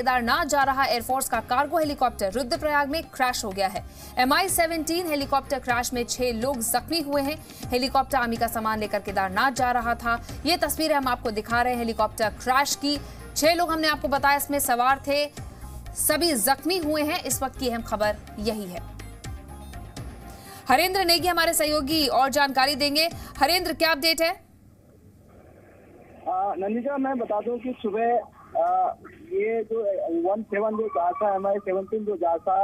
केदारनाथ जा रहा एयरफोर्स का कार्गो हेलीकॉप्टर रुद्रप्रयाग में क्रैश हो गया है। एम आई हेलीकॉप्टर क्रैश में छह लोग जख्मी हुए हैं। हेलीकॉप्टर आर्मी का सामान लेकर केदारनाथ जा रहा था। ये तस्वीरें हम आपको दिखा रहे हैं हेलीकॉप्टर क्रैश की। छह लोग हमने आपको बताया इसमें सवार थे। सभी जख्मी हुए हैं। इस वक्त की अहम खबर यही है। हरेंद्र नेगी हमारे सहयोगी और जानकारी देंगे। हरेंद्र, क्या अपडेट है, नंदिका, मैं बता दूँ कि सुबह ये जो वन सेवन जो जासा एम आई सेवनटीन जो जासा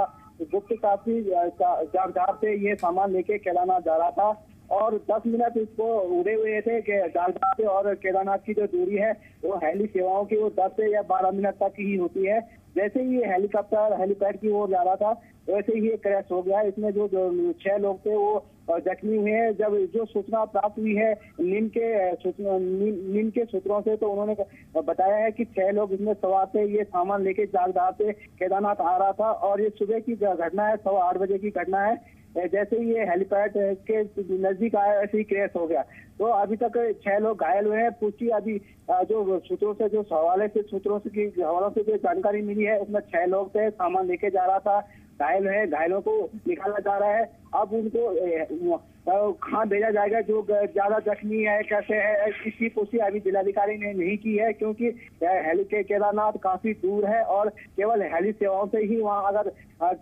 गुप्त काफ़ी जागदार से ये सामान लेके केदारनाथ जा रहा था। और 10 मिनट इसको उड़े हुए थे कि जालदार से और केदारनाथ की जो दूरी है, वो हेली सेवाओं की वो 10 से या 12 मिनट तक ही होती है। जैसे ही ये हेलीकॉप्टर हेलीपैड की ओर जा रहा था वैसे ही क्रैश हो गया। इसमें जो, जो छह लोग थे वो जख्मी हुए हैं। जब जो सूचना प्राप्त हुई है नीम के नीम के सूत्रों से तो उन्होंने बताया है कि छह लोग इसमें सवार थे। ये सामान लेके जागदार से केदारनाथ आ रहा था और ये सुबह की घटना है सवा आठ बजे की घटना है। जैसे ही ये हेलीपैड के नज़दीक आया, ऐसे ही क्रैश हो गया। तो अभी तक छह लोग घायल हुए हैं। पूछी अभी जो सूत्रों से, जो हवाले से सूत्रों से की, हवालों से जो जानकारी मिली है, उसमें छह लोग थे, सामान लेके जा रहा था। घायल है, घायलों को निकाला जा रहा है। अब उनको कहाँ भेजा जाएगा जो ज़्यादा जख्मी है, कैसे है इसकी पुष्टि अभी जिलाधिकारी ने नहीं की है, क्योंकि हेली के केदारनाथ काफ़ी दूर है और केवल हेली सेवाओं से ही वहाँ अगर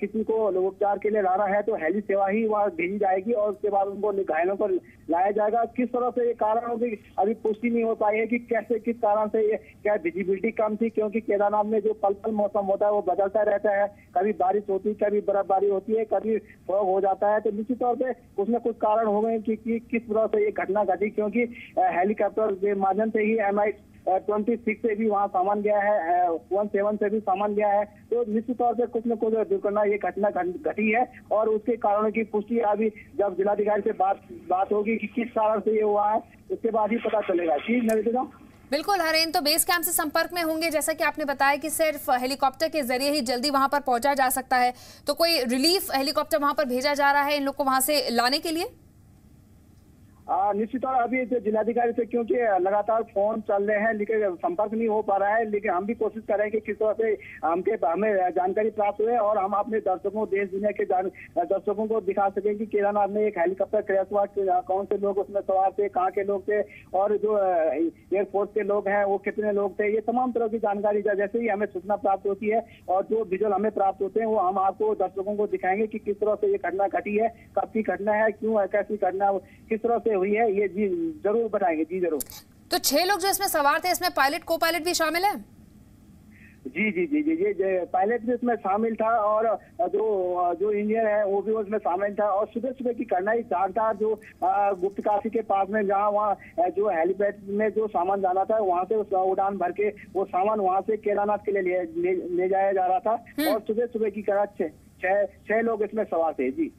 किसी को उपचार के लिए लाना है तो हेली सेवा ही वहाँ भेजी जाएगी और उसके बाद उनको घायलों को लाया जाएगा। किस तरह से ये कारण होगी, अभी पुष्टि नहीं हो पाई है कि कैसे, किस कारण से ये, क्या विजिबिलिटी कम थी, क्योंकि केदारनाथ में जो पल पल मौसम होता है, वो बदलता रहता है। कभी बारिश होती कभी बर्फबारी होती है कभी फॉग हो जाता है तो निश्चित तौर पर कुछ न कुछ कारण हो गए कि, कि किस तरह से ये घटना घटी क्योंकि हेलीकॉप्टर के माध्यम से ही एमआई ट्वेंटी सिक्स से भी वहाँ सामान गया है वन सेवन से भी सामान गया है तो निश्चित तौर से कुछ न कुछ दुर्घटना ये घटना घटी है और उसके कारणों की पुष्टि अभी जब जिलाधिकारी से बात बात होगी कि किस कारण से ये हुआ है उसके बाद ही पता चलेगा। जी नवीन बिल्कुल, हरेन तो बेस कैंप से संपर्क में होंगे। जैसा कि आपने बताया कि सिर्फ़ हेलीकॉप्टर के ज़रिए ही जल्दी वहाँ पर पहुँचा जा सकता है। तो कोई रिलीफ हेलीकॉप्टर वहाँ पर भेजा जा रहा है इन लोग को वहाँ से लाने के लिए? निश्चित तौर अभी जो जिलाधिकारी से क्योंकि लगातार फ़ोन चल रहे हैं, लेकिन संपर्क नहीं हो पा रहा है, लेकिन हम भी कोशिश कर रहे हैं कि किस तरह से हमके, हमें जानकारी प्राप्त हुए और हम अपने दर्शकों, देश, दुनिया के दर्शकों को दिखा सकें कि केदारनाथ में एक हेलीकॉप्टर क्रैश हुआ कौन से लोग उसमें सवार थे, कहाँ के लोग थे, और जो एयरफोर्स के लोग हैं, वो कितने लोग थे, ये तमाम तरह की जानकारी जैसे ही हमें सूचना प्राप्त होती है, और जो विजुअल हमें प्राप्त होते हैं, वो हम आपको दर्शकों को दिखाएँगे कि किस तरह से ये घटना घटी है, कब की घटना है, क्यों, कैसी घटना, किस तरह से हुई है ये जी ज़रूर बताएँगे जी ज़रूर। तो छह लोग जो इसमें सवार थे इसमें पायलट को पायलट भी शामिल है? जी जी जी जी ये पायलट भी इसमें शामिल था और जो जो इंजीनियर है वो भी उसमें शामिल था। और सुबह सुबह की करना ही चारदार जो गुप्त काशी के पास में जहाँ वहाँ जो हेलीपैड में जो सामान जाना था वहाँ से उड़ान भर के वो सामान वहाँ से केदारनाथ के लिए ले, ले, ले जाया जा रहा था। हम्म। और सुबह सुबह की करा छह छह लोग इसमें सवार थे जी।